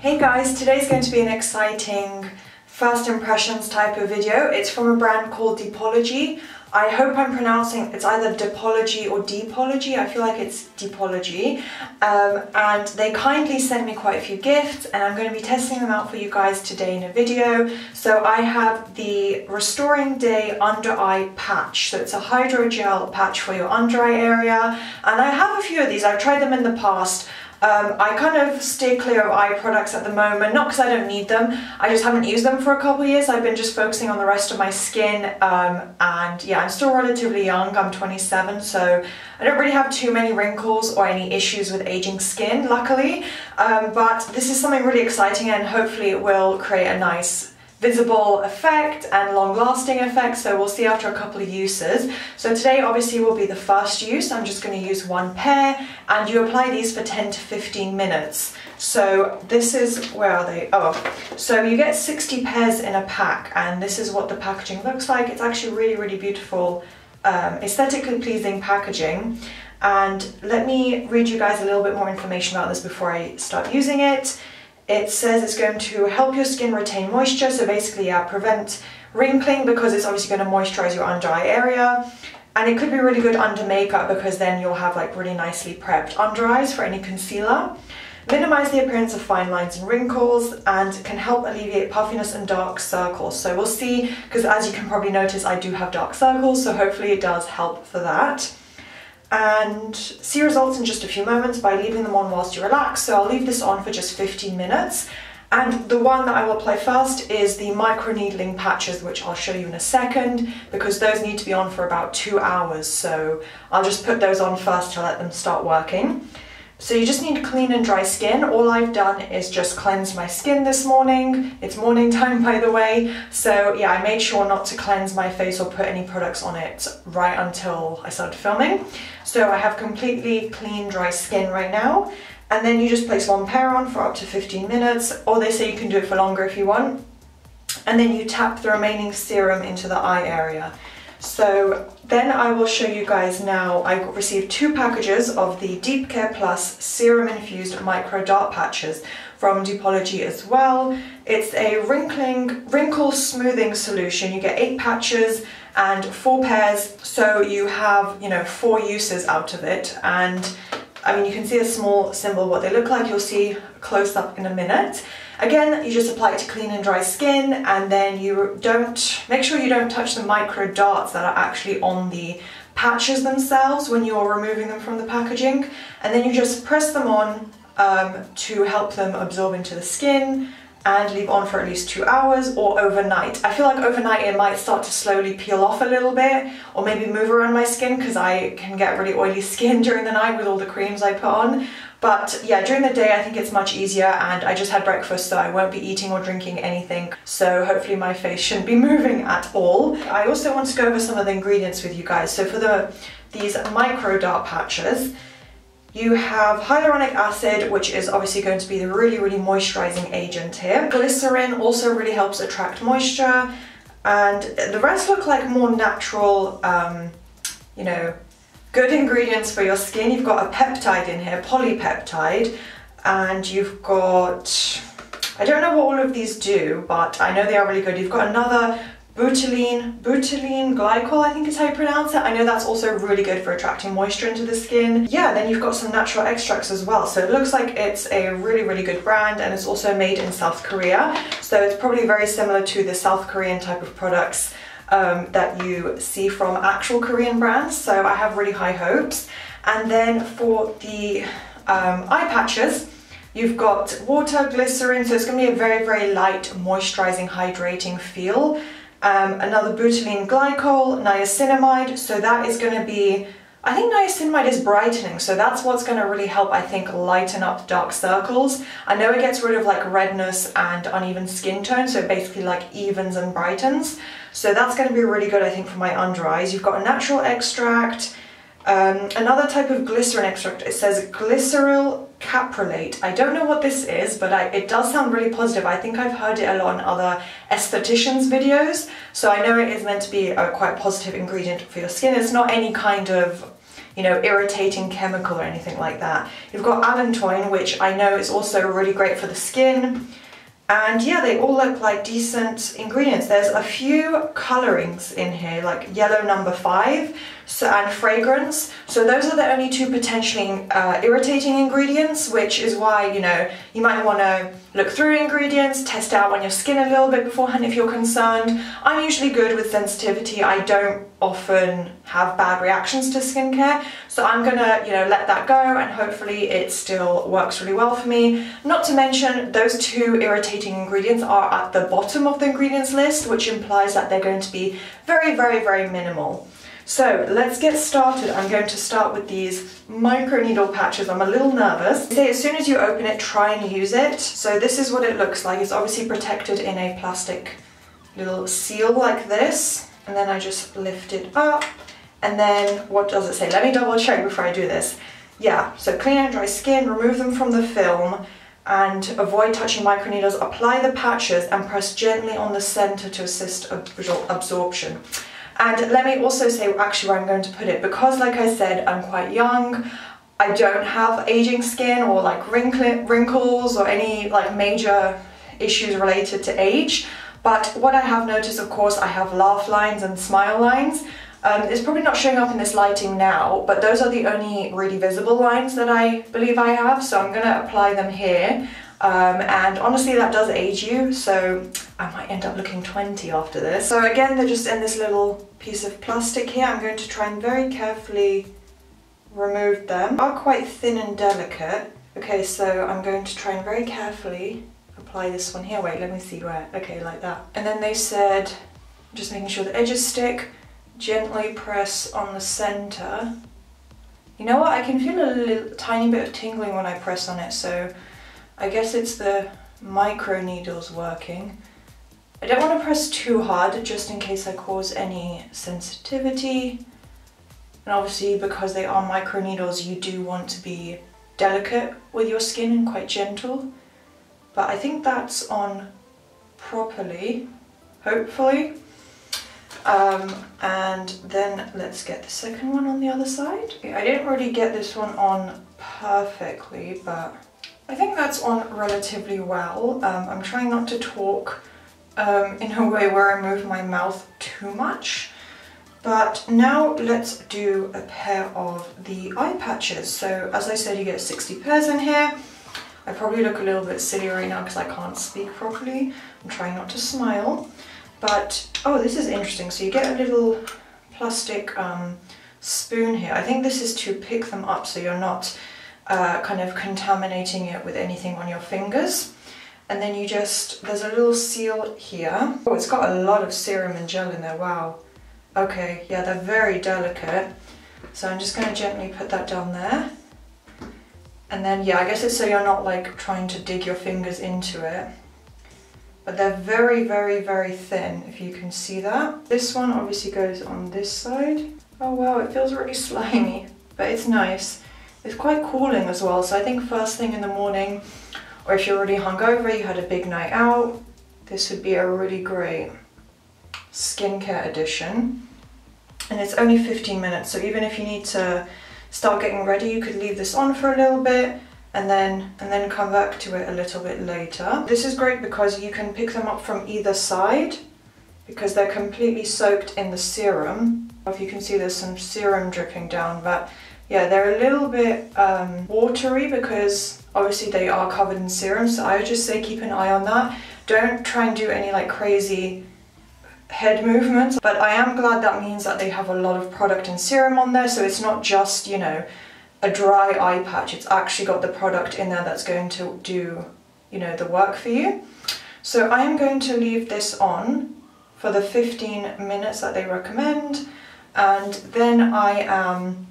Hey guys, today's going to be an exciting first impressions type of video. It's from a brand called Depology. I hope I'm pronouncing it's either Depology or Deepology. I feel like it's Depology. Um, and they kindly sent me quite a few gifts and I'm going to be testing them out for you guys today in a video. So I have the Restoring Day Under Eye Patch. So it's a hydrogel patch for your under eye area. And I have a few of these. I've tried them in the past. Um, I kind of stay clear of eye products at the moment, not because I don't need them, I just haven't used them for a couple years. I've been just focusing on the rest of my skin um, and yeah, I'm still relatively young, I'm 27, so I don't really have too many wrinkles or any issues with aging skin, luckily. Um, but this is something really exciting and hopefully it will create a nice visible effect and long lasting effect so we'll see after a couple of uses. So today obviously will be the first use. I'm just going to use one pair and you apply these for 10 to 15 minutes. So this is where are they? Oh so you get 60 pairs in a pack and this is what the packaging looks like. It's actually really really beautiful um, aesthetically pleasing packaging. And let me read you guys a little bit more information about this before I start using it it says it's going to help your skin retain moisture, so basically yeah, prevent wrinkling because it's obviously going to moisturize your under eye area. And it could be really good under makeup because then you'll have like really nicely prepped under eyes for any concealer. Minimize the appearance of fine lines and wrinkles and can help alleviate puffiness and dark circles. So we'll see, because as you can probably notice, I do have dark circles, so hopefully it does help for that and see results in just a few moments by leaving them on whilst you relax. So I'll leave this on for just 15 minutes. And the one that I will apply first is the micro needling patches, which I'll show you in a second, because those need to be on for about two hours. So I'll just put those on first to let them start working. So you just need clean and dry skin. All I've done is just cleanse my skin this morning. It's morning time by the way. So yeah, I made sure not to cleanse my face or put any products on it right until I started filming. So I have completely clean, dry skin right now. And then you just place one pair on for up to 15 minutes, or they say you can do it for longer if you want. And then you tap the remaining serum into the eye area. So then I will show you guys now, I received two packages of the Deep Care Plus Serum Infused Micro Dart Patches from Depology as well. It's a wrinkling, wrinkle smoothing solution. You get eight patches and four pairs, so you have, you know, four uses out of it. And I mean, you can see a small symbol what they look like. You'll see close up in a minute. Again, you just apply it to clean and dry skin and then you don't, make sure you don't touch the micro darts that are actually on the patches themselves when you're removing them from the packaging. And then you just press them on um, to help them absorb into the skin and leave on for at least two hours or overnight. I feel like overnight it might start to slowly peel off a little bit or maybe move around my skin because I can get really oily skin during the night with all the creams I put on. But yeah, during the day I think it's much easier and I just had breakfast so I won't be eating or drinking anything. So hopefully my face shouldn't be moving at all. I also want to go over some of the ingredients with you guys. So for the these micro dart patches, you have hyaluronic acid, which is obviously going to be the really, really moisturizing agent here. Glycerin also really helps attract moisture. And the rest look like more natural, um, you know, good ingredients for your skin. You've got a peptide in here, polypeptide, and you've got, I don't know what all of these do, but I know they are really good. You've got another butylene, butylene glycol, I think is how you pronounce it. I know that's also really good for attracting moisture into the skin. Yeah, then you've got some natural extracts as well. So it looks like it's a really, really good brand and it's also made in South Korea. So it's probably very similar to the South Korean type of products um, that you see from actual Korean brands. So I have really high hopes. And then for the um, eye patches, You've got water, glycerin, so it's going to be a very, very light, moisturizing, hydrating feel. Um, another butylene glycol, niacinamide, so that is going to be, I think niacinamide is brightening, so that's what's going to really help, I think, lighten up dark circles. I know it gets rid of like redness and uneven skin tone, so basically like evens and brightens. So that's going to be really good, I think, for my under eyes. You've got a natural extract, um, another type of glycerin extract, it says glyceryl caprylate. I don't know what this is, but I, it does sound really positive. I think I've heard it a lot in other estheticians videos, so I know it is meant to be a quite positive ingredient for your skin. It's not any kind of you know, irritating chemical or anything like that. You've got allantoin, which I know is also really great for the skin. And yeah, they all look like decent ingredients. There's a few colorings in here, like yellow number five and fragrance. So those are the only two potentially uh, irritating ingredients, which is why, you know, you might want to look through ingredients, test out on your skin a little bit beforehand if you're concerned. I'm usually good with sensitivity. I don't often have bad reactions to skincare, so I'm gonna, you know, let that go and hopefully it still works really well for me. Not to mention, those two irritating ingredients are at the bottom of the ingredients list, which implies that they're going to be very, very, very minimal. So let's get started. I'm going to start with these micro needle patches. I'm a little nervous. Say as soon as you open it, try and use it. So this is what it looks like. It's obviously protected in a plastic little seal like this. And then I just lift it up. And then what does it say? Let me double check before I do this. Yeah, so clean and dry skin, remove them from the film and avoid touching microneedles. Apply the patches and press gently on the center to assist absorption. And let me also say actually where I'm going to put it, because like I said, I'm quite young, I don't have aging skin or like wrinkles or any like major issues related to age. But what I have noticed, of course, I have laugh lines and smile lines. Um, it's probably not showing up in this lighting now, but those are the only really visible lines that I believe I have. So I'm gonna apply them here. Um, and honestly, that does age you, so I might end up looking 20 after this. So again, they're just in this little piece of plastic here. I'm going to try and very carefully remove them. Are quite thin and delicate. Okay, so I'm going to try and very carefully apply this one here. Wait, let me see where. Okay, like that. And then they said, just making sure the edges stick, gently press on the center. You know what, I can feel a little tiny bit of tingling when I press on it, so I guess it's the micro needles working. I don't want to press too hard just in case I cause any sensitivity. And obviously because they are micro needles you do want to be delicate with your skin and quite gentle. But I think that's on properly, hopefully. Um, and then let's get the second one on the other side. I didn't really get this one on perfectly, but I think that's on relatively well. Um, I'm trying not to talk um, in a way where I move my mouth too much. But now let's do a pair of the eye patches. So as I said, you get 60 pairs in here. I probably look a little bit silly right now because I can't speak properly. I'm trying not to smile. But, oh, this is interesting. So you get a little plastic um, spoon here. I think this is to pick them up so you're not uh, kind of contaminating it with anything on your fingers. And then you just, there's a little seal here. Oh, it's got a lot of serum and gel in there, wow. Okay, yeah, they're very delicate. So I'm just gonna gently put that down there. And then, yeah, I guess it's so you're not like trying to dig your fingers into it. But they're very, very, very thin, if you can see that. This one obviously goes on this side. Oh wow, it feels really slimy, but it's nice. It's quite cooling as well, so I think first thing in the morning, or if you're really hungover, you had a big night out, this would be a really great skincare addition. And it's only 15 minutes, so even if you need to start getting ready, you could leave this on for a little bit and then and then come back to it a little bit later. This is great because you can pick them up from either side because they're completely soaked in the serum. If you can see there's some serum dripping down, but yeah, they're a little bit um, watery because obviously they are covered in serum, so I would just say keep an eye on that. Don't try and do any like crazy head movements, but I am glad that means that they have a lot of product and serum on there, so it's not just, you know, a dry eye patch, it's actually got the product in there that's going to do, you know, the work for you. So I am going to leave this on for the 15 minutes that they recommend, and then I am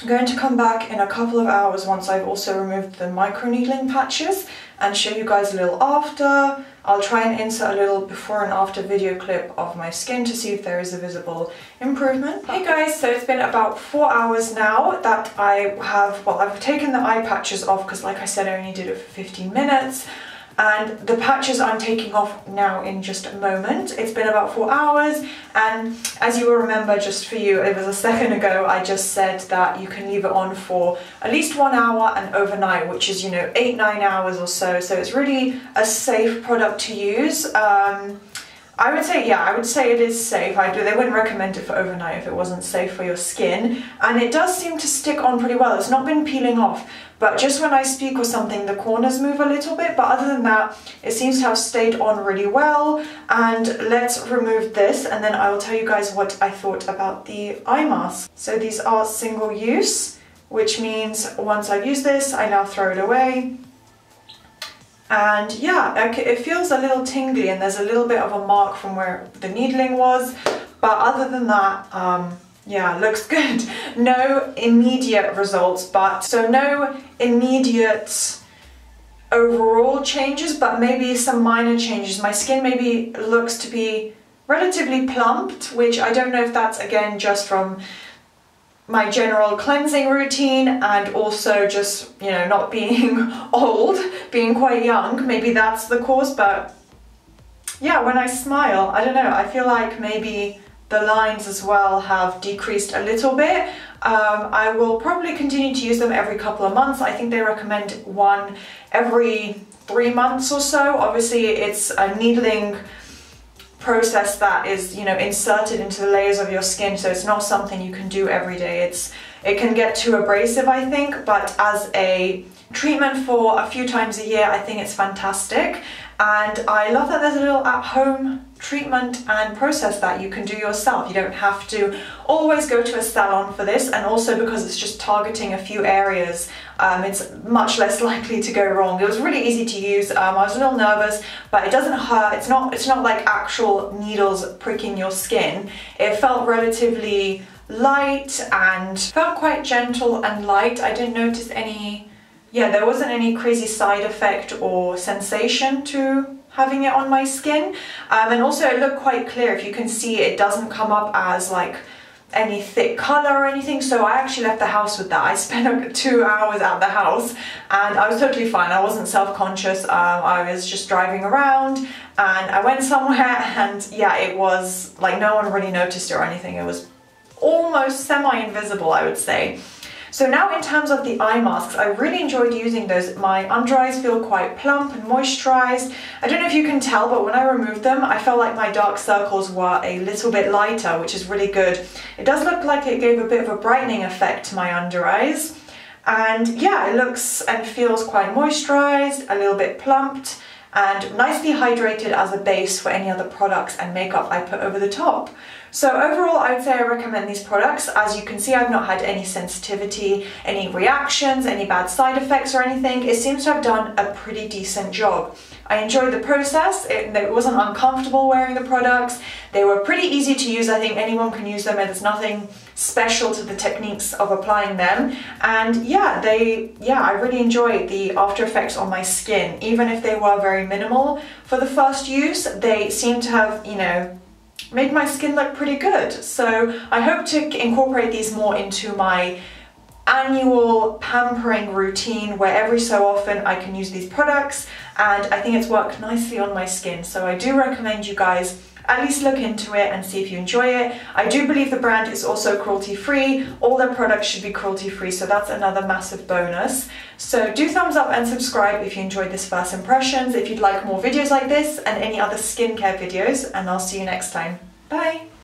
I'm going to come back in a couple of hours once I've also removed the microneedling patches and show you guys a little after. I'll try and insert a little before and after video clip of my skin to see if there is a visible improvement. Hey guys, so it's been about four hours now that I have, well I've taken the eye patches off because like I said I only did it for 15 minutes and the patches I'm taking off now in just a moment. It's been about four hours and as you will remember just for you, it was a second ago, I just said that you can leave it on for at least one hour and overnight, which is, you know, eight, nine hours or so. So it's really a safe product to use. Um, I would say, yeah, I would say it is safe. I do, they wouldn't recommend it for overnight if it wasn't safe for your skin. And it does seem to stick on pretty well. It's not been peeling off, but just when I speak or something, the corners move a little bit. But other than that, it seems to have stayed on really well. And let's remove this and then I will tell you guys what I thought about the eye mask. So these are single use, which means once I've used this, I now throw it away and yeah it feels a little tingly and there's a little bit of a mark from where the needling was. But other than that um, yeah looks good. No immediate results but so no immediate overall changes but maybe some minor changes. My skin maybe looks to be relatively plumped which I don't know if that's again just from my general cleansing routine and also just, you know, not being old, being quite young. Maybe that's the cause, but yeah, when I smile, I don't know, I feel like maybe the lines as well have decreased a little bit. Um, I will probably continue to use them every couple of months. I think they recommend one every three months or so. Obviously, it's a needling process that is, you know, inserted into the layers of your skin. So it's not something you can do every day. It's It can get too abrasive, I think, but as a treatment for a few times a year, I think it's fantastic. And I love that there's a little at-home treatment and process that you can do yourself. You don't have to always go to a salon for this and also because it's just targeting a few areas um, it's much less likely to go wrong. It was really easy to use. Um, I was a little nervous but it doesn't hurt. It's not, it's not like actual needles pricking your skin. It felt relatively light and felt quite gentle and light. I didn't notice any yeah, there wasn't any crazy side effect or sensation to having it on my skin. Um, and also it looked quite clear. If you can see, it doesn't come up as like any thick color or anything so I actually left the house with that. I spent two hours at the house and I was totally fine. I wasn't self-conscious. Um, I was just driving around and I went somewhere and yeah it was like no one really noticed it or anything. It was almost semi-invisible I would say so now in terms of the eye masks, I really enjoyed using those. My under eyes feel quite plump and moisturized. I don't know if you can tell, but when I removed them, I felt like my dark circles were a little bit lighter, which is really good. It does look like it gave a bit of a brightening effect to my under eyes. And yeah, it looks and feels quite moisturized, a little bit plumped, and nicely hydrated as a base for any other products and makeup I put over the top. So overall, I would say I recommend these products. As you can see, I've not had any sensitivity, any reactions, any bad side effects or anything. It seems to have done a pretty decent job. I enjoyed the process. It, it, wasn't uncomfortable wearing the products. They were pretty easy to use. I think anyone can use them and there's nothing special to the techniques of applying them. And yeah, they, yeah, I really enjoyed the after effects on my skin. Even if they were very minimal for the first use, they seem to have, you know, made my skin look pretty good. So I hope to incorporate these more into my annual pampering routine where every so often I can use these products and I think it's worked nicely on my skin. So I do recommend you guys at least look into it and see if you enjoy it. I do believe the brand is also cruelty free. All their products should be cruelty free, so that's another massive bonus. So do thumbs up and subscribe if you enjoyed this first impressions, if you'd like more videos like this and any other skincare videos, and I'll see you next time. Bye!